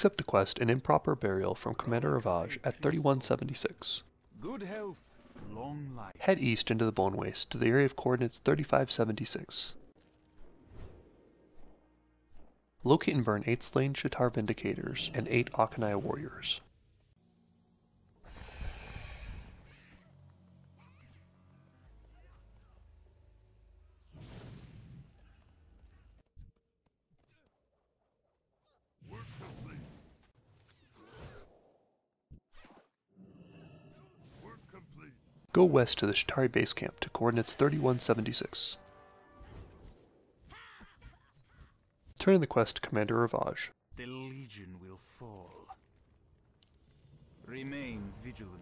Accept the quest An Improper Burial from Commander Ra'vaj at 3176. Good health, long life. Head east into the Bone Waste to the area of coordinates 3576. Locate and burn 8 slain Sha'tar Vindicators and 8 Auchenai Warriors. Go west to the Sha'tari base camp to coordinates 3176. Turn in the quest to Commander Ra'vaj. The Legion will fall. Remain vigilant.